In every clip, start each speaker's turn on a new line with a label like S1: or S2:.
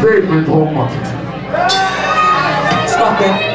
S1: statement-hommat.
S2: Stop
S1: Life's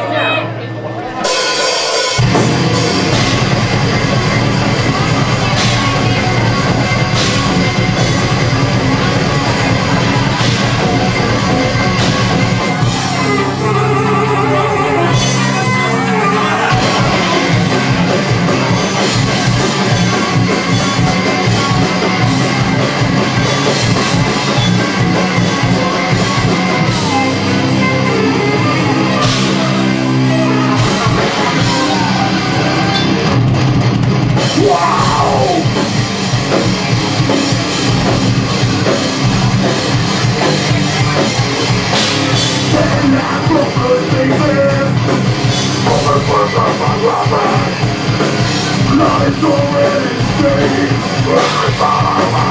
S1: It's all Jos